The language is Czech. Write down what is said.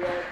11.